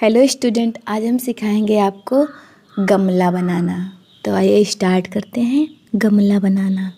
Hello student आज हम सिखाएँगे आपको गमला बनाना। तो आइए स्टार्ट करते हैं गमला बनाना।